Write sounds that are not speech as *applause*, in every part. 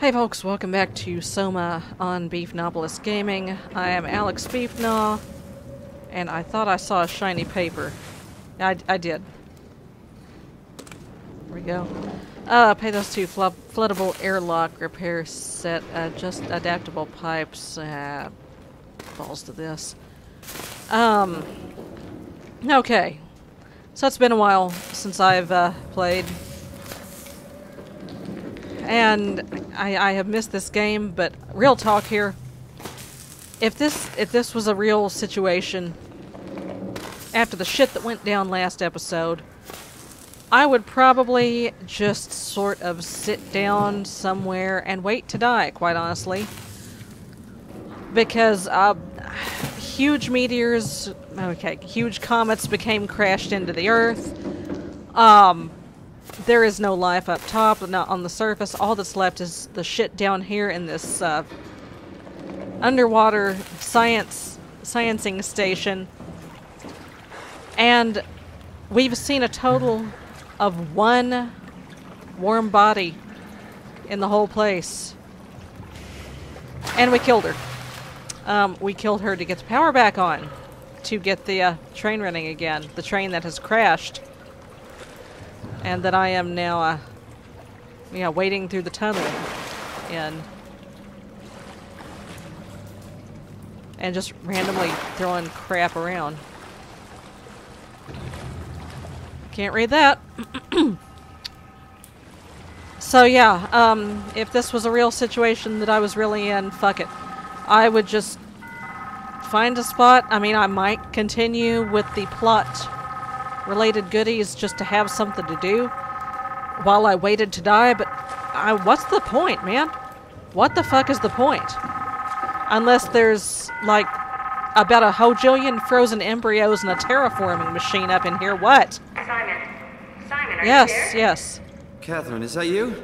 Hey folks, welcome back to Soma on Beefgnawpolis Gaming. I am Alex Beefgnaw, and I thought I saw a shiny paper. I, I did. There we go. Uh, pay those two flo floodable airlock repair set, uh, just adaptable pipes. Uh, to this. Um, okay. So it's been a while since I've uh, played and I, I have missed this game, but real talk here. If this if this was a real situation after the shit that went down last episode, I would probably just sort of sit down somewhere and wait to die, quite honestly. Because uh, huge meteors, okay, huge comets became crashed into the Earth. Um, there is no life up top, not on the surface. All that's left is the shit down here in this uh, underwater science sciencing station. And we've seen a total of one warm body in the whole place. And we killed her. Um, we killed her to get the power back on. To get the uh, train running again. The train that has crashed and that I am now, uh, yeah, wading through the tunnel in. And just randomly throwing crap around. Can't read that. *clears throat* so yeah, um, if this was a real situation that I was really in, fuck it. I would just find a spot. I mean, I might continue with the plot related goodies just to have something to do while I waited to die, but I, what's the point, man? What the fuck is the point? Unless there's, like, about a hojillion frozen embryos and a terraforming machine up in here. What? Simon. Simon, are yes, you there? yes. Catherine, is that you?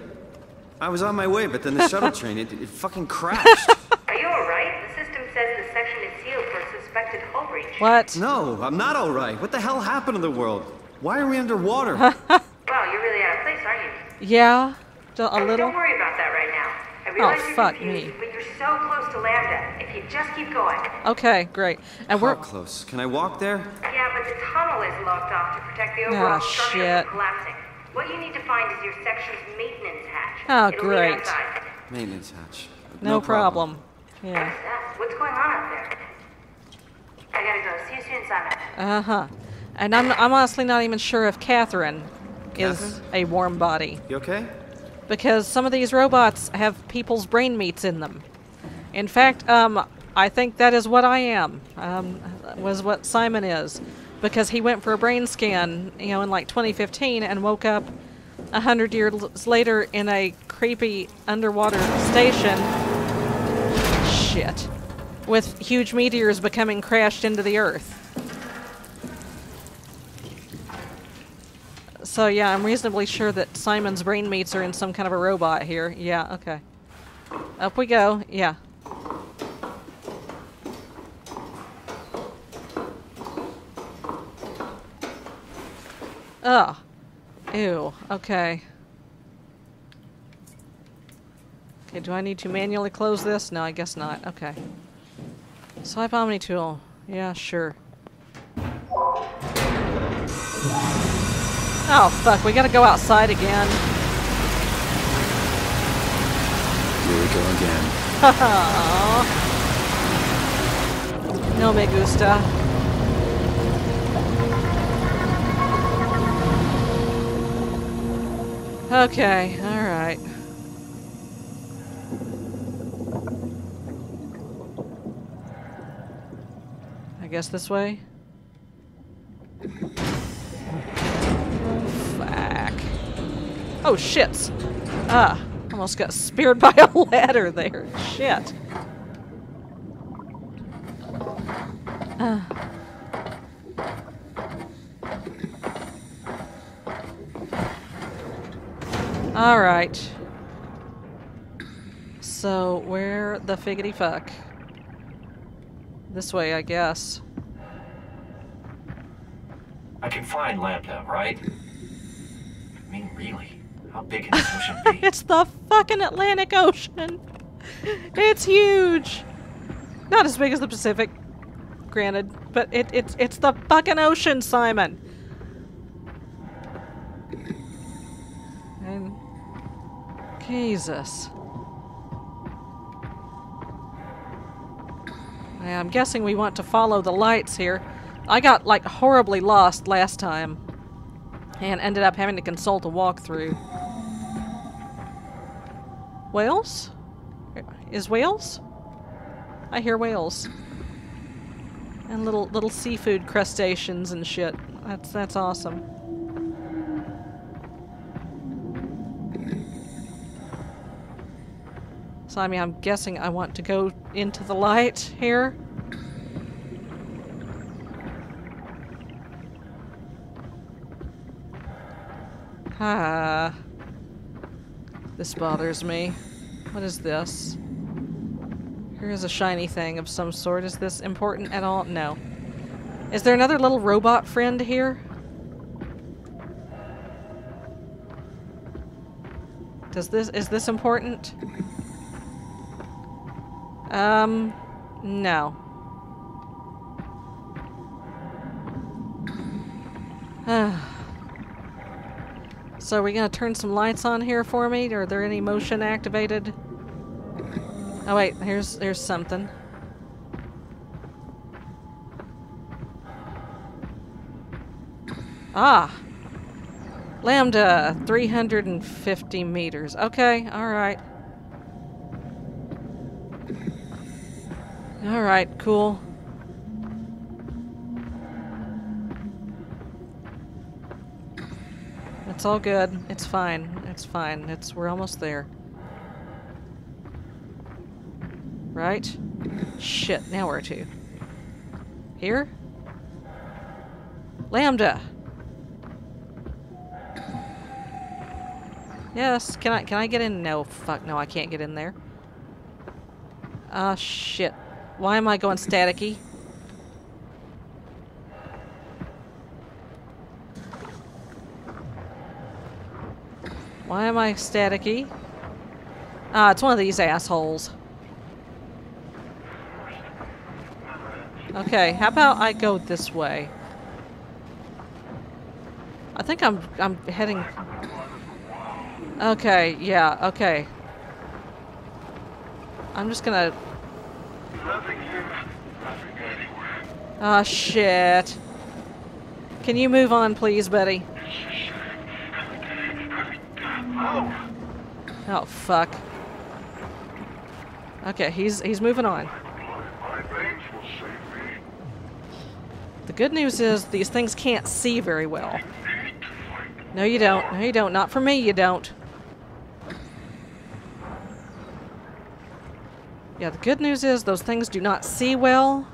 I was on my way, but then the shuttle *laughs* train, it, it fucking crashed. Are you alright? The system says the section is sealed for suspected hull breach. What? no, I'm not alright. What the hell happened to the world? Why are we underwater? *laughs* Wow, you're really out of place, aren't you? Yeah, a Don't- little. Don't worry about that right now. I realize you're fuck confused, me. but you're so close to Lambda. If you just keep going. Okay, great. And How we're close? Can I walk there? Yeah, but the tunnel is locked off to protect the Ah, overall structure shit. from collapsing. What you need to find is your section's maintenance hatch. Oh, It'll great. Maintenance hatch. no, problem. Yeah. Yeah, What's going on up there? I gotta go. See you soon, Simon. Uh huh. And I'm I'm honestly not even sure if Catherine is a warm body. You okay? because some of these robots have people's brain meats in them. In fact, um, I think that is what I am. Um, was what Simon is, because he went for a brain scan, you know, in like 2015, and woke up a hundred years later in a creepy underwater station. Shit, with huge meteors becoming crashed into the Earth. So yeah, I'm reasonably sure that Simon's brain meats are in some kind of a robot here. Yeah, okay. Up we go. Yeah. Oh. Ew. Okay. Okay, do I need to manually close this? No, I guess not. Okay. Swipe Omni tool. Yeah, sure. Oh, fuck, we gotta go outside again. Here we go again. *laughs* No me gusta. Okay, alright. I guess this way? Fuck. Oh, shit! Ah, almost got speared by a *laughs* ladder there. Shit. Alright. So, where the figgity fuck? This way, I guess. I can find Lambda, right? I mean, really, How big can this ocean be? *laughs* it's the fucking Atlantic Ocean. It's huge. Not as big as the Pacific, granted, but it, it's it's the fucking ocean, Simon. And Jesus. I'm guessing we want to follow the lights here. I got like horribly lost last time and ended up having to consult a walkthrough. Whales? Is whales? I hear whales. And little little seafood crustaceans and shit. That's that's awesome. So I mean I'm guessing I want to go into the light here. Ah. This bothers me. What is this? Here is a shiny thing of some sort. Is this important at all? No. Is there another little robot friend here? Does this is this important? Um no. *sighs* so are we gonna turn some lights on here for me? Are there any motion activated? Oh wait, here's here's something. Ah! Lambda, 350 meters. Okay, alright. Alright, cool. It's all good. It's fine. It's fine. It's we're almost there. Right? Shit, now where to? Here? Lambda! Yes, can I can I get in? No, fuck no, I can't get in there. Ah, shit. Why am I going staticky? Why am I staticky? Ah, it's one of these assholes. Okay, how about I go this way? I think I'm I'm heading Okay, yeah, okay. I'm just gonna Ah, shit. Can you move on, please, Betty? Oh, fuck. Okay, he's he's moving on. The good news is these things can't see very well. No, you don't. No, you don't. Not for me, you don't. Yeah, the good news is those things do not see well.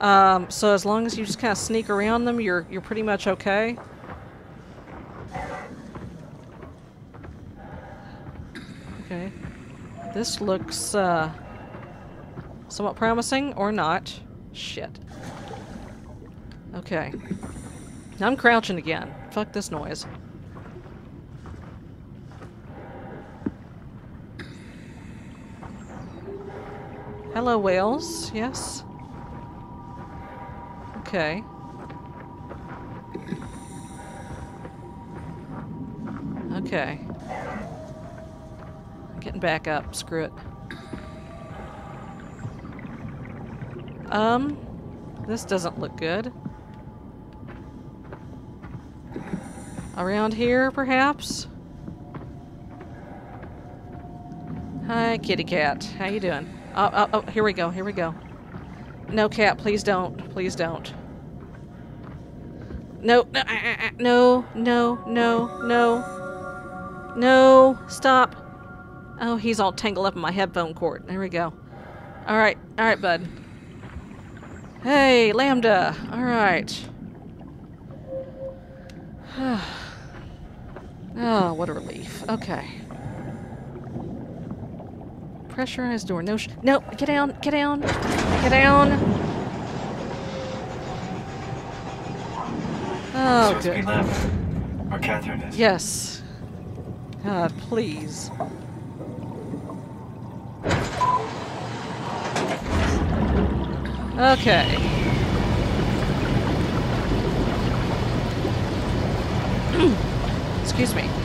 Um, so as long as you just kind of sneak around them, you're you're pretty much okay. Okay. This looks uh, somewhat promising, or not. Shit. Okay. I'm crouching again. Fuck this noise. Hello, whales. Yes. Okay. Okay. Getting back up. Screw it. Um, this doesn't look good. Around here, perhaps? Hi, kitty cat. How you doing? Oh, oh, oh, here we go, here we go. No, cat, please don't. Please don't. No, no, uh, uh, uh, no, no, no, no. No, stop. Oh, he's all tangled up in my headphone cord. There we go. Alright, alright, bud. Hey, Lambda. Alright. *sighs* oh, what a relief. Okay. Pressurized door. No, no, get down, get down, get down. Oh, good. where Catherine is. Yes. God, please. Okay. *clears throat* Excuse me.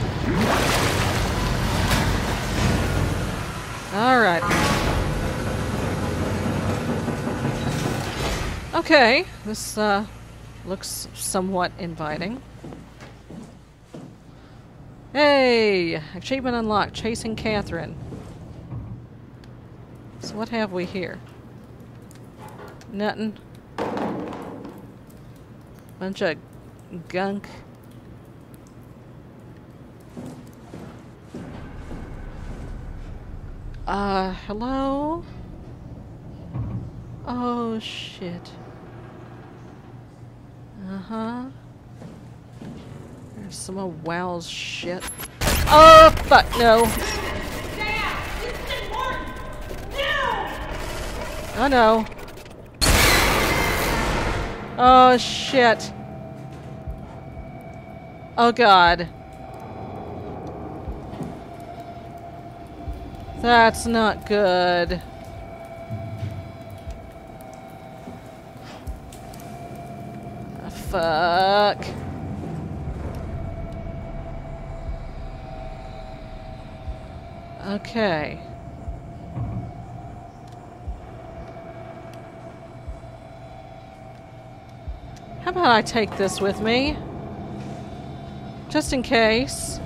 Okay, this uh, looks somewhat inviting. Hey! Achievement unlocked. Chasing Catherine. So what have we here? Nothing. Bunch of gunk. Uh, hello? Oh, shit. Uh-huh. There's some of WoW's shit. Oh, fuck, no. Oh, no. Oh, shit. Oh, God. That's not good. Fuck. Okay. How about I take this with me? Just in case.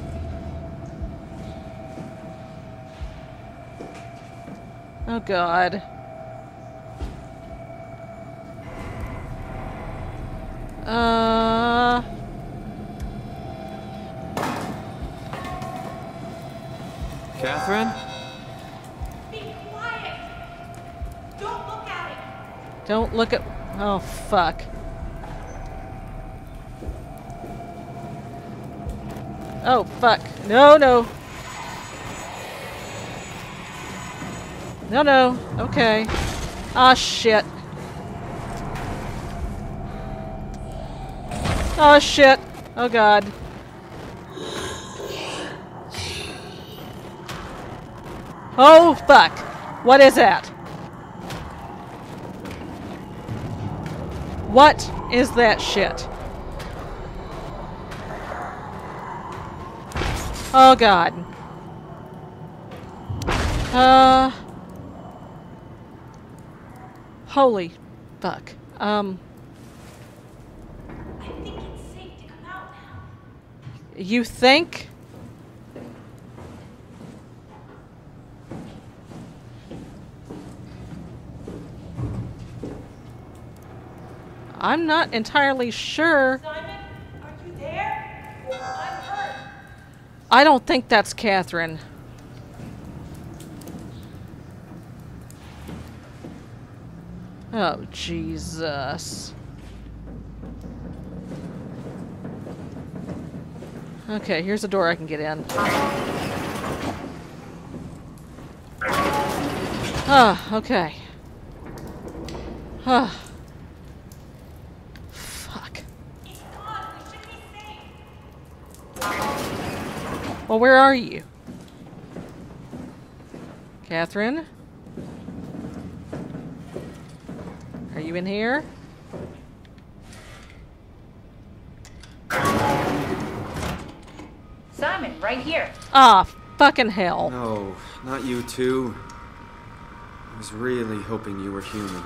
Oh god. Uh... Catherine? Be quiet. Don't look at it. Don't look at... Oh, fuck. Oh, fuck. No, no. No, no. Okay. Ah, shit. Oh, shit. Oh, God. Oh, fuck. What is that? What is that shit? Oh god. Uh Holy fuck. Um you think I'm not entirely sure. Simon, are you there? I'm hurt. I don't think that's Catherine. Oh, Jesus. Okay, here's a door I can get in. Ah, okay. Fuck. Gone. We should be safe. Well, where are you? Catherine? Are you in here? Simon, right here. Ah, fucking hell. No, not you too. I was really hoping you were human.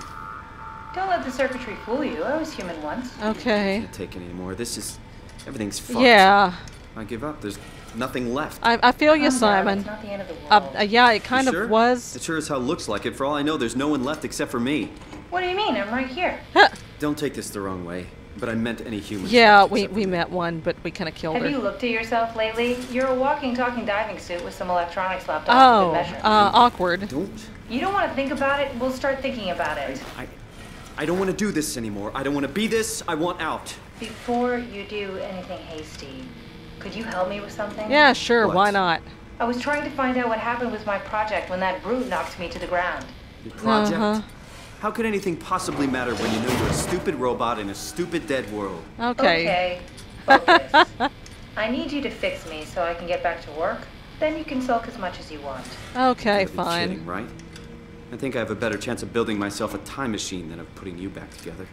Don't let the circuitry fool you. I was human once. Okay. I Can't take any more. This is everything's fucked. Yeah. I give up. There's nothing left. I, I feel you, Calm down, Simon. It's not the end of the world. Uh, uh, yeah, it kind You of sure? was. It sure as hell looks like it. For all I know, there's no one left except for me. what do you mean? I'm right here. Huh. Don't take this the wrong way, but I meant any humans. Yeah, we, we met one, but we kind of killed Have her. you looked at yourself lately? You're a walking, talking diving suit with some electronics left off Oh, for good measure. uh, awkward. Don't. you don't want to think about it? We'll start thinking about it. I. I don't want to do this anymore. I don't want to be this. I want out. Before you do anything hasty, could you help me with something? Yeah, sure, What? why not? I was trying to find out what happened with my project when that brute knocked me to the ground. Your project. Uh-huh. How could anything possibly matter when you know you're a stupid robot in a stupid dead world? Okay. Okay. Focus. I need you to fix me so I can get back to work. Then you can sulk as much as you want. Okay, Gotta be fine. kidding, right? I think I have a better chance of building myself a time machine than of putting you back together.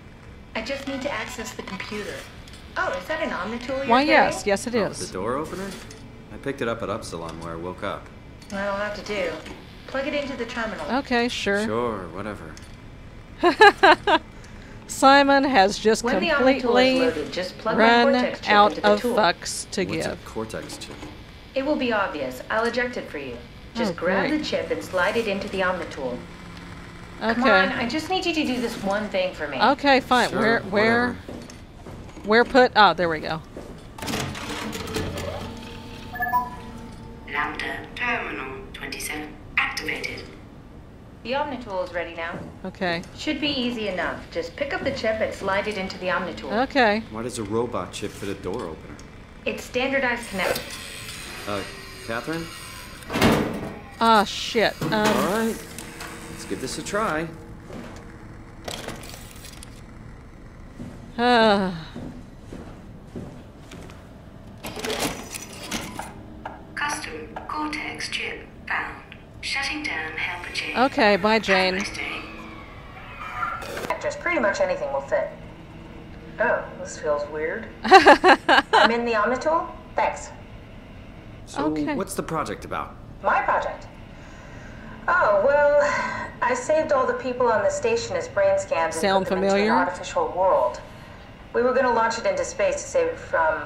I just need to access the computer. Oh, is that an Omnitool you're Why, carrying? yes, yes, it Oh, is. the door opener? I picked it up at Upsilon where I woke up. That'll have to do. Plug it into the terminal. Okay, sure. Sure, whatever. *laughs* Simon has just When completely loaded, just plug run out of tool. fucks to What's a give. cortex chip? It will be obvious. I'll eject it for you. Just Oh, grab great. the chip and slide it into the Omnitool. Okay. Come on, I just need you to do this one thing for me. Okay, fine. Sure, where where whatever. where put oh there we go. Lambda Terminal 27 activated. The Omnitool is ready now. Okay. Should be easy enough. Just pick up the chip and slide it into the Omnitool. Okay. Why does a robot chip fit a door opener? It's standardized connect. Uh, Catherine? Ah shit. Um Alright. Let's give this a try. uh, Custom Cortex chip found. Shutting down helper chain. okay, bye Jane. nice. Just pretty much anything will fit. Oh, this feels weird. *laughs* I'm in the Omnitool? Thanks. So, Okay. what's the project about? My project. Oh, well, I saved all the people on the station as brain scans and put them into an artificial world. We were going to launch it into space to save it from,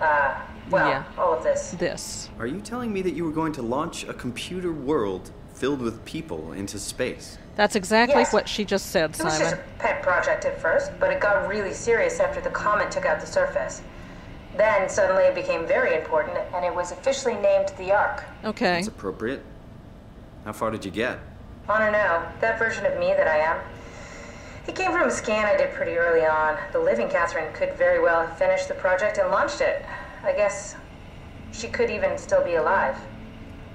uh, well, Yeah. all of this. This. Are you telling me that you were going to launch a computer world filled with people into space? That's exactly Yes. what she just said, It was just a pet project at first, but it got really serious after the comet took out the surface. Then suddenly it became very important, and it was officially named the Ark. Okay. It's appropriate. How far did you get? I don't know. That version of me that I am. It came from a scan I did pretty early on. The living Catherine could very well have finished the project and launched it. I guess she could even still be alive.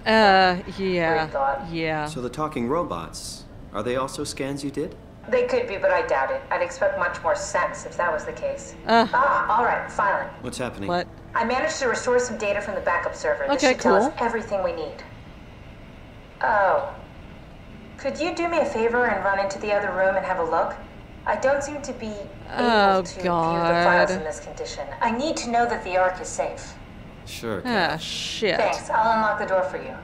Uh yeah. Thought. Yeah. So the talking robots, are they also scans you did? They could be, but I doubt it. I'd expect much more sense if that was the case. Uh. Ah, all right, finally. What's happening? What? I managed to restore some data from the backup server. This Okay, should tell us cool. everything we need. Oh. Could you do me a favor and run into the other room and have a look? I don't seem to be able Oh, to view the files in this condition. I need to know that the Ark is safe. Sure. Ah shit. Thanks. I'll unlock the door for you.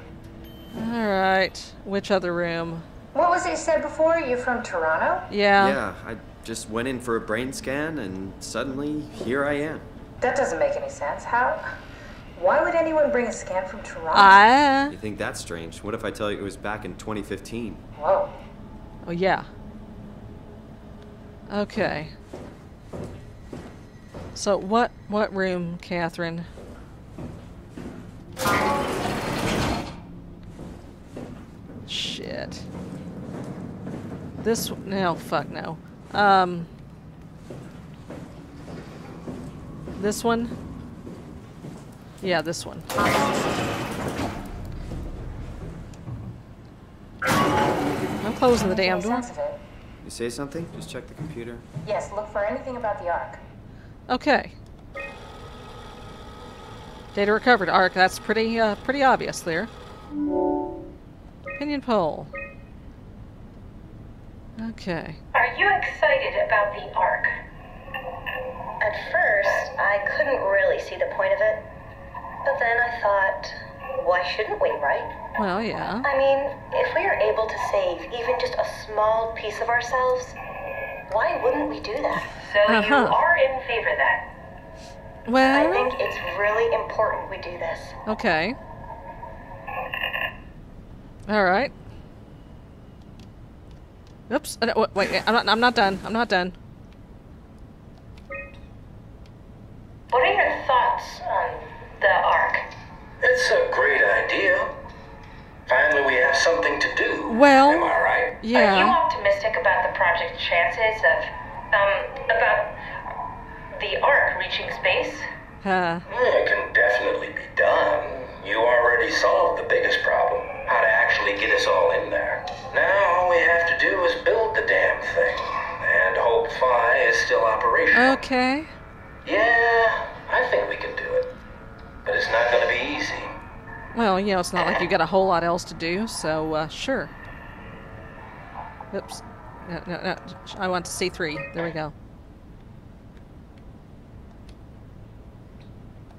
Alright. Which other room? What was it you said before? You're from Toronto? Yeah. Yeah, I just went in for a brain scan and suddenly here I am. That doesn't make any sense. How? Why would anyone bring a scan from Toronto? Ah. You think that's strange? What if I tell you it was back in 2015? Whoa. Oh yeah. Okay. So what what room, Catherine? Shit. This no fuck no. Um This one? Yeah, this one. I'm closing the damn door. Sense of it? You say something? Just check the computer. Yes, look for anything about the Ark. Okay. Data recovered. Ark. That's pretty uh, pretty obvious there. Opinion poll. Okay. Are you excited about the Ark? At first, I couldn't really see the point of it. But then I thought, why shouldn't we, right? Well, yeah. I mean, if we are able to save even just a small piece of ourselves, why wouldn't we do that? So you Uh-huh. are in favor then? Well, I think it's really important we do this. okay. All right. Oops. Wait, wait. I'm not. I'm not done. I'm not done. What are your thoughts on the Ark? It's a great idea. Finally, we have something to do. Well, Am I right? Are you optimistic about the project's chances of, um, about the Ark reaching space? Uh, It can definitely be done. You already solved the biggest problem how to actually get us all in there. Now, all we have to do is build the damn thing and hope Phi is still operational. okay. Yeah, I think we can do it. Well, you know, it's not like you got a whole lot else to do, so uh, sure. Oops. No, no, no. I want to see three. There we go.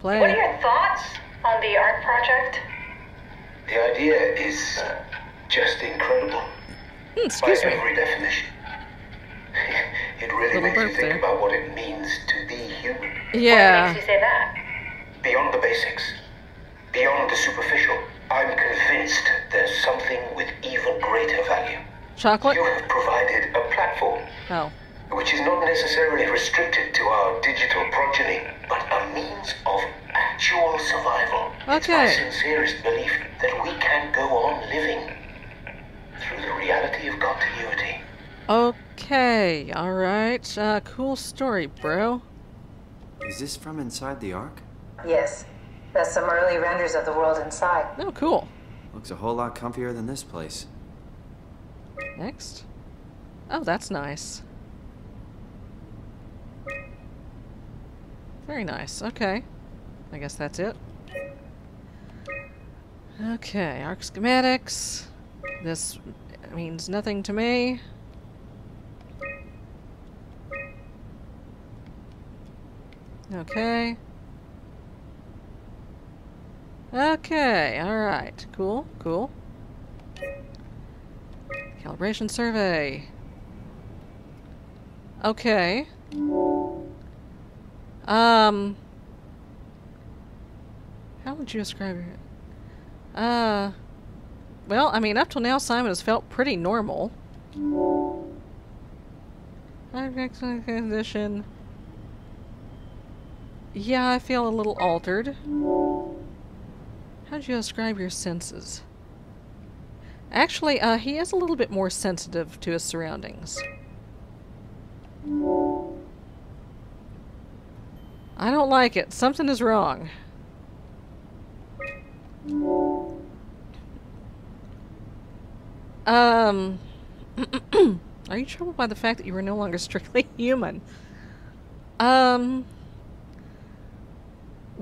Play. What are your thoughts on the Ark project? The idea is just incredible. By excuse me. every definition. *laughs* It really Little makes you think there. about what it means to be human. Yeah. What Yeah. makes you say that? Beyond the basics, beyond the superficial, I'm convinced there's something with even greater value. Chocolate? You have provided a platform Oh. which is not necessarily restricted to our digital progeny, but a means of actual survival. Okay. It's my sincerest belief that we can go on living through the reality of continuity. Okay. Alright. Uh, cool story, bro. Is this from inside the Ark? Yes. That's some early renders of the world inside. Oh, cool. Looks a whole lot comfier than this place. Next. Oh, that's nice. Very nice. Okay. I guess that's it. Okay, Ark schematics. This means nothing to me. Okay. Okay, alright. Cool, cool. Calibration survey. Okay. Um. How would you describe it? Uh. Well, I mean, up till now, Simon has felt pretty normal. Excellent condition. Yeah, I feel a little altered. How'd you describe your senses? Actually, uh, he is a little bit more sensitive to his surroundings. I don't like it. Something is wrong. Um. *clears throat* Are you troubled by the fact that you are no longer strictly *laughs* human? Um.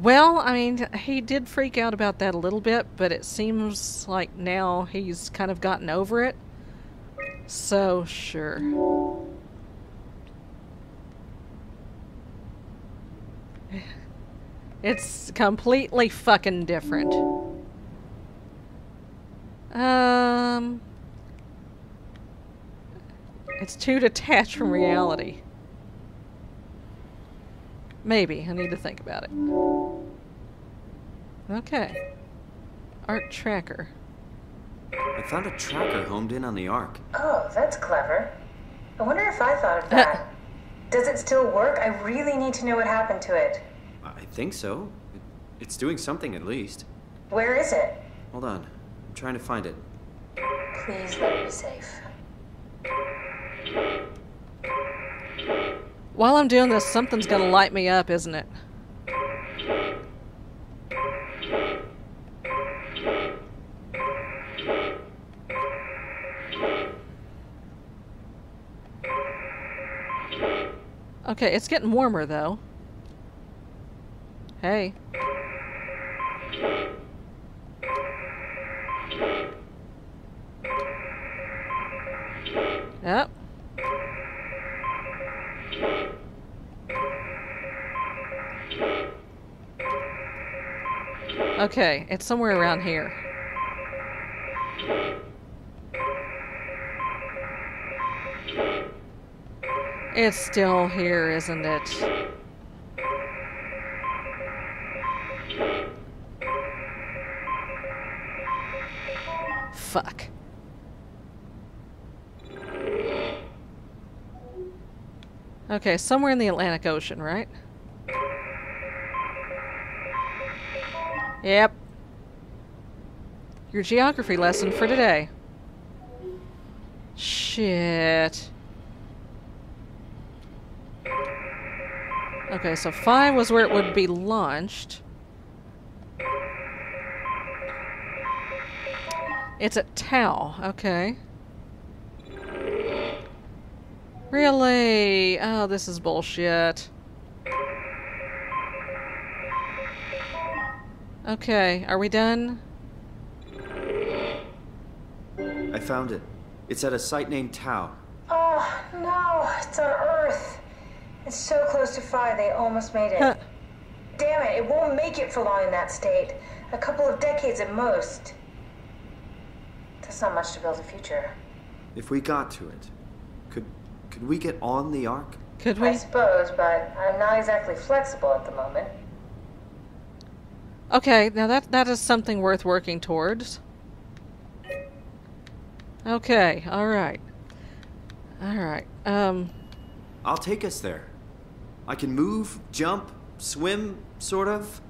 Well, I mean, he did freak out about that a little bit, but it seems like now he's kind of gotten over it. So, sure. It's completely fucking different. Um. It's too detached from reality. Maybe. I need to think about it. Okay. Ark tracker. I found a tracker homed in on the Ark. Oh, that's clever. I wonder if I thought of that. *laughs* Does it still work? I really need to know what happened to it. I think so. It, it's doing something at least. Where is it? Hold on. I'm trying to find it. Please let me be safe. While I'm doing this, something's gonna light me up, isn't it? Okay, it's getting warmer though. Hey. Yep. Okay, it's somewhere around here. It's still here, isn't it? Fuck. Okay, somewhere in the Atlantic Ocean, right? Yep. Your geography lesson for today. Shit. Okay, so 5 was where it would be launched. It's at Tau. Okay. Really? Oh, this is bullshit. Okay, are we done? I found it. It's at a site named Tau. Oh, no, it's on Earth. It's so close to fire, they almost made it. Huh. Damn it, it won't make it for long in that state. A couple of decades at most. That's not much to build a future. If we got to it, could could we get on the Ark? Could we? I suppose, but I'm not exactly flexible at the moment. Okay, now that that is something worth working towards. Okay, all right, all right. Um, I'll take us there. I can move, jump, swim, sort of.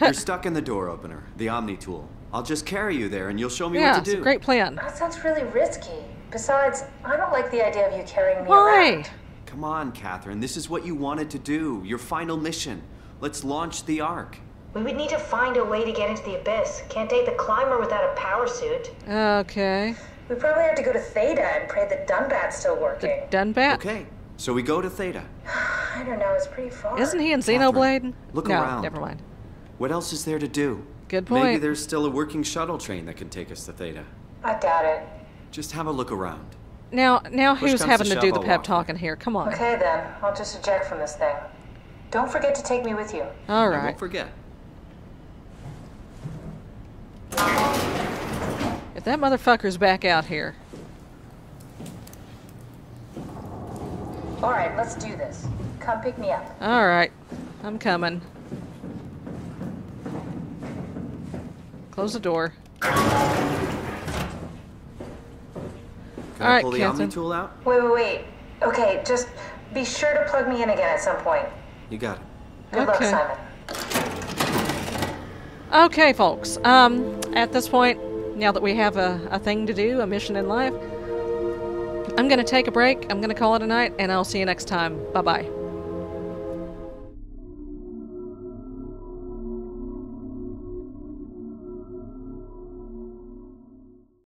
You're stuck in the door opener, the Omni tool. I'll just carry you there and you'll show me yeah, what it's to a do. great plan. That sounds really risky. Besides, I don't like the idea of you carrying me Why? around. Come on, Catherine. This is what you wanted to do. Your final mission. Let's launch the Ark. We would need to find a way to get into the abyss. Can't take the climber without a power suit. Okay, We probably have to go to Theta and pray that Dunbat's still working. The Dunbat. Okay, so we go to Theta. *sighs* I don't know, it's pretty far. Isn't he in Catherine, Xenoblade? look no, around. never mind. What else is there to do? Good point. Maybe there's still a working shuttle train that can take us to Theta. I doubt it. Just have a look around. Now, now Push who's having to to do the pep walk. talking here? Come on. Okay then, I'll just eject from this thing. Don't forget to take me with you. All right. I won't forget. If that motherfucker's back out here. Alright, let's do this. Come pick me up. All right, I'm coming. Close the door. Can All I right, pull the Captain. Omni tool out? Wait, wait, wait. Okay, just be sure to plug me in again at some point. You got it. Good luck, Simon. Okay, folks. Um, at this point, now that we have a, a thing to do, a mission in life, I'm gonna take a break. I'm gonna call it a night, and I'll see you next time. Bye bye.